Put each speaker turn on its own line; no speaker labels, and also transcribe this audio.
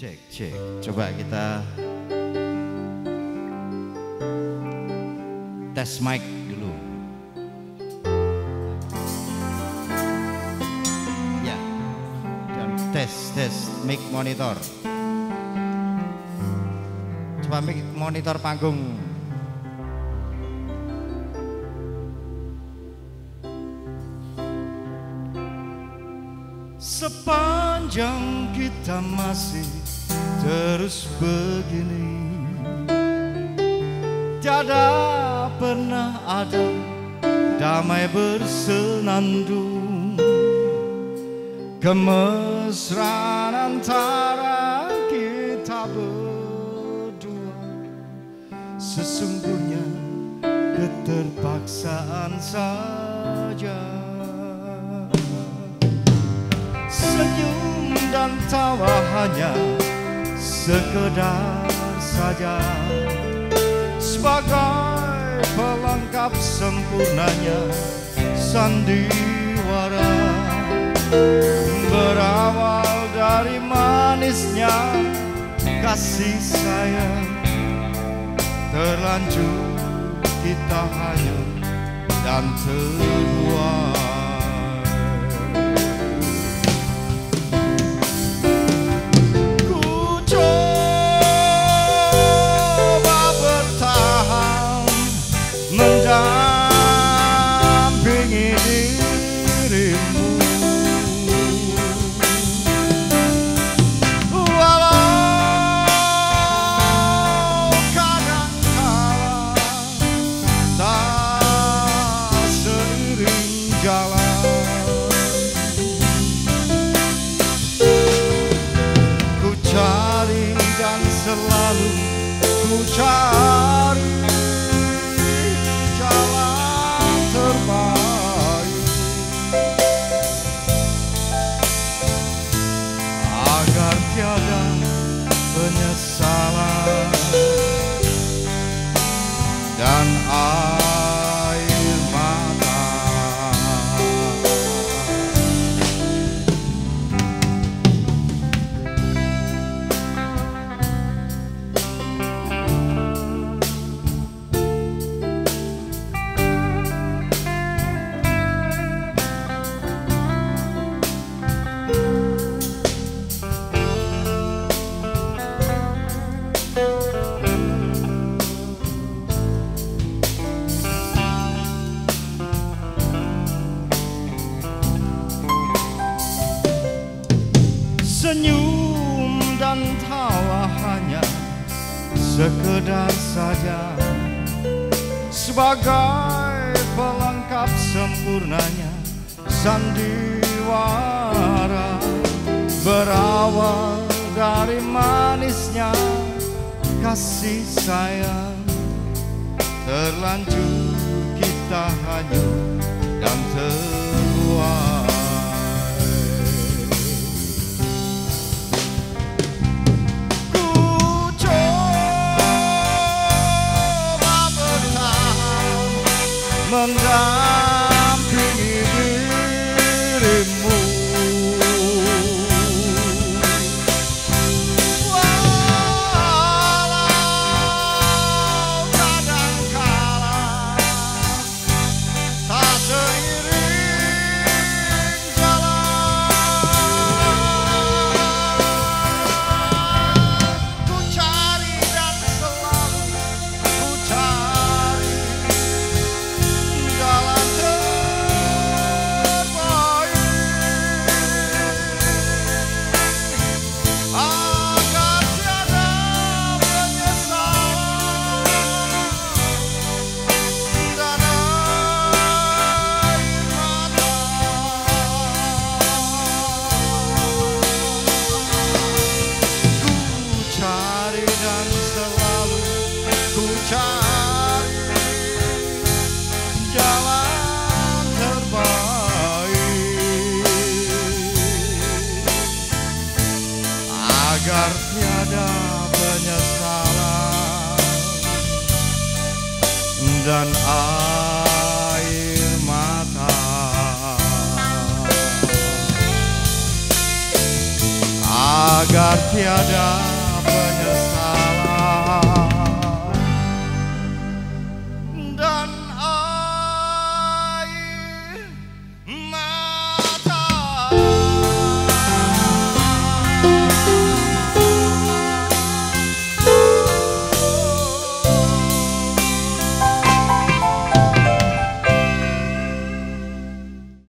Cek, cek. Coba kita tes mic dulu. Ya. Dan tes, tes mic monitor. Coba mic monitor panggung. Sepanjang kita masih terus begini. Tiada pernah ada damai bersenandung Kemesraan antara kita berdua. Sesungguhnya keterpaksaan saja. Senyum dan tawa hanya sekedar saja. Sebagai pelengkap sempurnanya sandiwara Berawal dari manisnya kasih sayang Terlanjur kita hanyut dan terbuai selalu ku cari jalan terbaik. Agar tiada penyesalan sekedar saja. Sebagai pelengkap sempurnanya sandiwara Berawal dari manisnya kasih sayang. Terlanjur kita hanyut dan terbuai Sandra. Agar tiada penyesalan dan air mata. Agar tiada